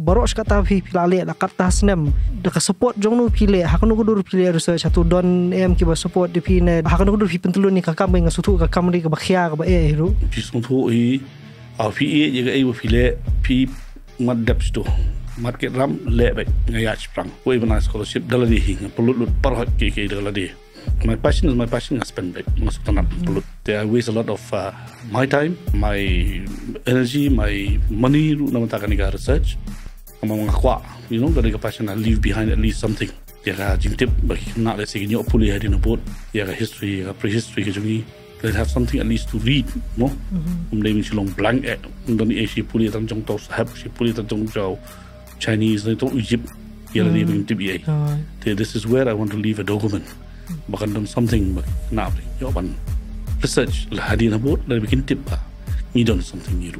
baru kata pi pilale la kertas nem da ka support jong nu pile ha nu kudu pile research satu don em ki support di pine ha nu kudu pi pentulu ni ka kam ngi sutu ka kam ri ka bakhia ka ba e hiru pi sutu i a pi e je ga e pile pi mat dep sto market ram le be ngaya sprang we bana scholarship? Daladi hi pulut lut par ki ki daladi my passion is my passion. I spend back tanah pulut there I waste a lot of uh, my time my energy my money tak kan research sama mga kwa you know kada passion I leave behind at least something. Ya ka jingtip bagi nak le sigi nyok puli hari na bot ya ka history ya ka prehistory ke jungi let have something at least to read no um dai min silong blank eh um dani e si puli tan jong to sahab si puli tan jong jao chinese to egypt. Ya ni tip ye this is where i want to leave a document. Bahkan dalam something nak jawapan research lah hadir nabut dari bikin tip lah ni don something new